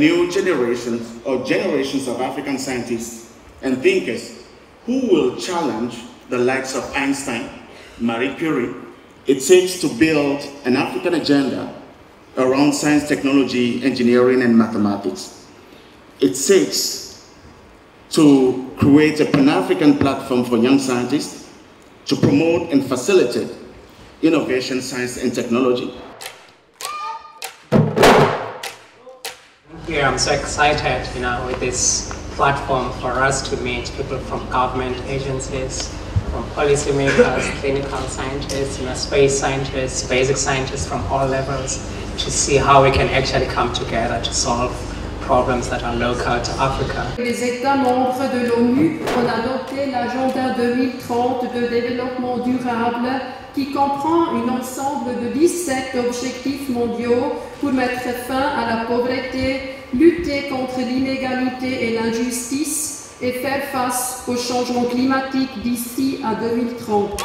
generations or generations of African scientists and thinkers who will challenge the likes of Einstein, Marie Curie. It takes to build an African agenda around science, technology, engineering, and mathematics. It takes to create a Pan-African platform for young scientists to promote and facilitate innovation, science, and technology. Yeah, I'm so excited, you know, with this platform for us to meet people from government agencies, from policymakers, clinical scientists, you know, space scientists, basic scientists from all levels, to see how we can actually come together to solve problems that are local to Africa. Les États membres de l'ONU ont adopté l'agenda 2030 de développement durable qui comprend un ensemble de 17 objectifs mondiaux pour mettre fin à la pauvreté, lutter contre l'inégalité et l'injustice et faire face au changement climatique d'ici à 2030.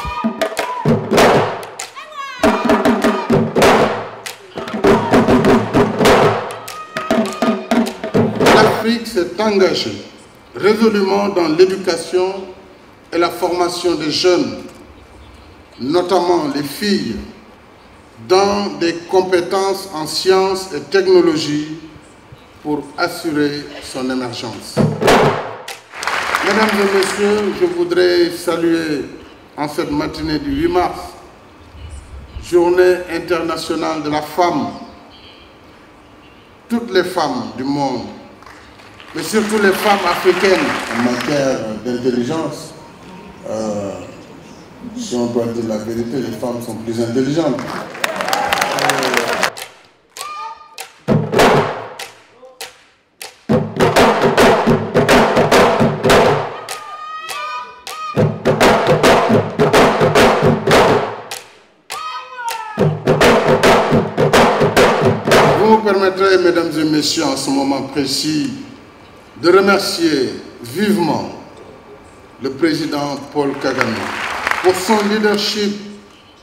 L'Afrique s'est engagée résolument dans l'éducation et la formation des jeunes, notamment les filles, dans des compétences en sciences et technologies pour assurer son émergence. Mesdames et messieurs, je voudrais saluer en cette matinée du 8 mars, journée internationale de la femme, toutes les femmes du monde, mais surtout les femmes africaines en matière d'intelligence. Euh, si on doit dire la vérité, les femmes sont plus intelligentes. Permettrez, mesdames et messieurs, en ce moment précis, de remercier vivement le président Paul Kagame pour son leadership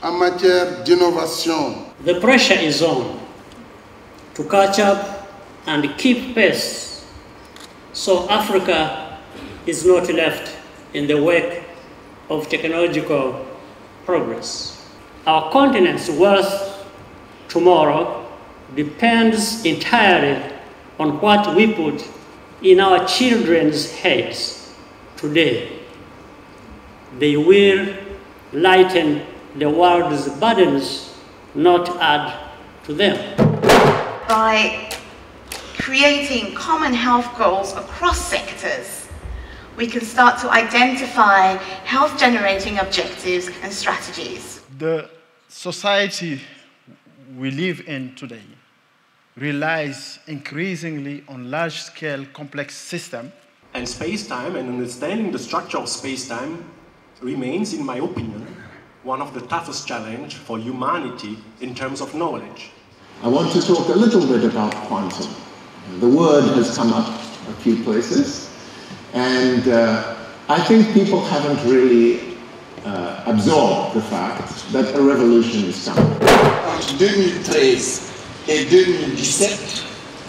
en matière d'innovation. The pressure is on to catch up and keep pace so Africa is not left in the wake of technological progress. Our continent's wealth tomorrow depends entirely on what we put in our children's heads today. They will lighten the world's burdens, not add to them. By creating common health goals across sectors, we can start to identify health generating objectives and strategies. The society we live in today relies increasingly on large scale complex systems. And space-time and understanding the structure of space-time remains, in my opinion, one of the toughest challenges for humanity in terms of knowledge. I want to talk a little bit about quantum. The word has come up a few places, and uh, I think people haven't really uh, absorbed the fact that a revolution is coming. Entre 2013 et 2017,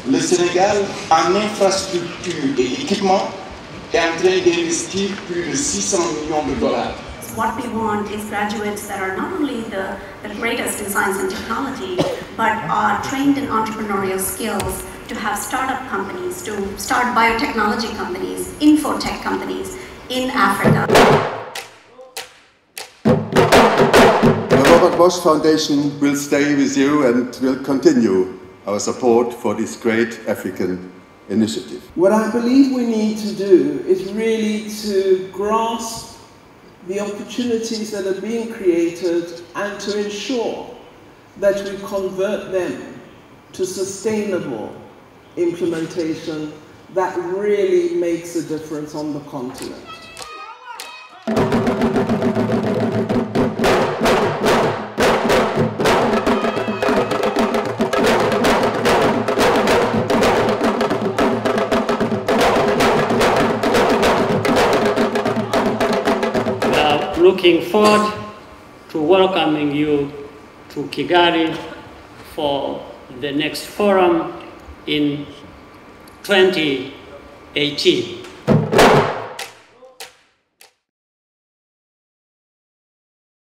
le Sénégal, en infrastructure et équipement, est en train d'investir plus de 600 millions de dollars. What we want is graduates that are not only the, the greatest in science and technology, but are trained in entrepreneurial skills to have startup companies, to start biotechnology companies, infotech companies in Africa. Robert Bosch Foundation will stay with you and will continue our support for this great African initiative. What I believe we need to do is really to grasp the opportunities that are being created and to ensure that we convert them to sustainable implementation that really makes a difference on the continent. Looking forward to welcoming you to Kigali for the next forum in 2018.